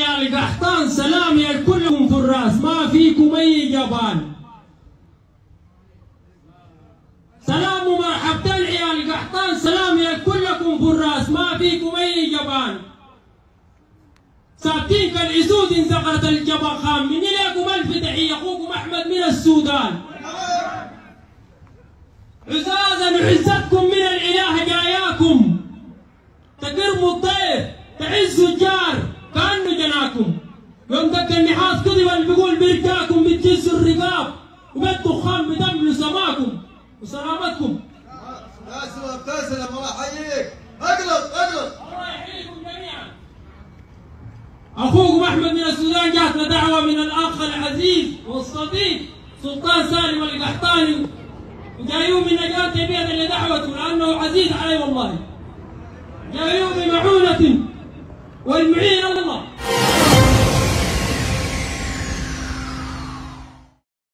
يا القحطان سلام يا كلكم في الرأس. ما فيكم أي جبان. سلام ومرحبتين يا القحطان سلام يا كلكم في الرأس. ما فيكم أي جبان. سابتين كالعسود انزغرت الجبا خام من لكم ألف تحية. أخوكم أحمد من السودان. عزازا عزتكم من الإله جاياكم. تكرموا الضيف تعزوا الجار. جناكم يوم دق النحاس كذب اللي بيقول برجاكم بتجزوا الرقاب وبالدخان بدملوا سماكم وسلامتكم. ابتسم ابتسم الله يحييك. اقلط اقلط الله يحييكم جميعا. أخوكم أحمد من السودان جاتنا دعوه من الأخ العزيز والصديق سلطان سالم القحطاني وجايون من نجاة بيد لدعوته لأنه عزيز علي والله. جايون بمعونة والمعين الله